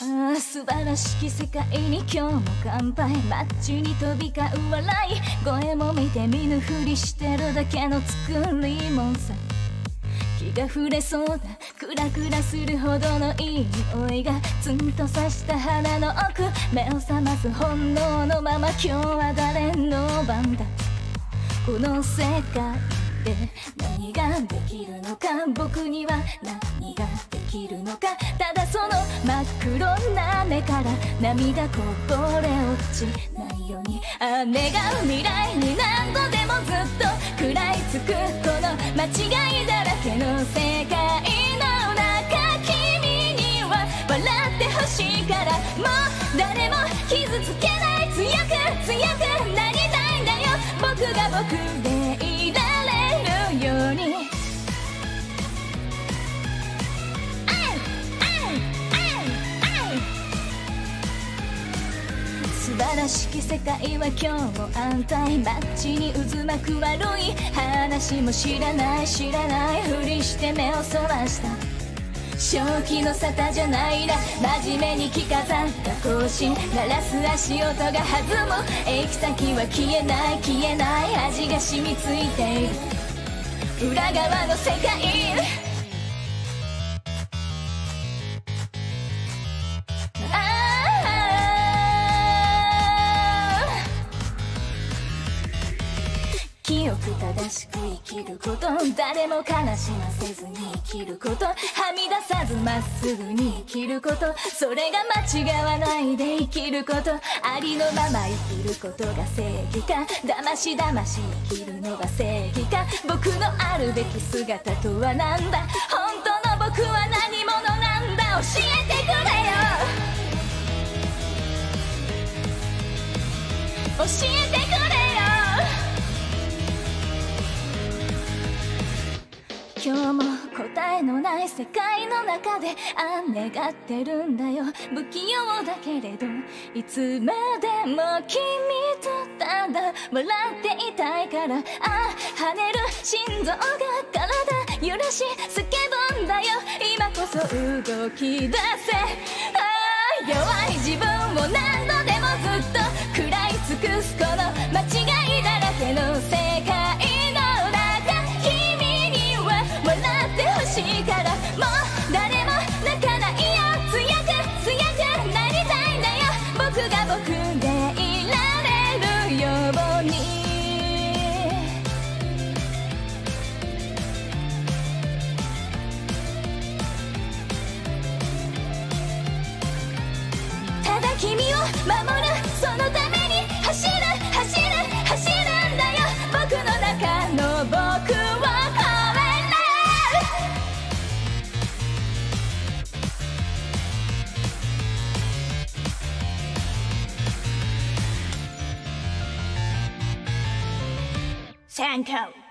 ああ素晴らしき世界に今日も乾杯。マッチに飛び交う笑い。声も見て見ぬふりしてるだけの作りもんさ。気が触れそうなクラクラするほどのいい匂いがツンと刺した鼻の奥。目を覚ます本能のまま今日は誰の番だ。この世界で何ができるのか。僕には何ができるのか。ただその黒な目から涙こぼれ落ちないようにあ願う未来に何度でもずっと食らいつくこの間違いだらけの世界の中君には笑ってほしいからもう誰も傷つけない強く強くなりたいんだよ僕が僕で晴らしき世界は今日も安泰マッチに渦巻く悪い話も知らない知らないふりして目をそらした。正気の沙汰じゃないな。真面目に着飾った行進鳴らす足音が弾む。行き先は消えない消えない味が染みついている。裏側の世界。清く正しく生きること誰も悲しませずに生きることはみ出さず。まっすぐに生きることそれが間違わないで生きることありのまま生きることが正義か騙し騙し生きるのが正義か僕のあるべき姿とは何だ本当の僕は何者なんだ教えてくれよ今日も答えのない世界の中であ願ってるんだよ。不器用だけれどいつまでも君とただ笑っていたいからあ跳ねる心臓が体揺らし叫ぶんだよ。今こそ動き出せ。ああ弱い自分を何度 Santo.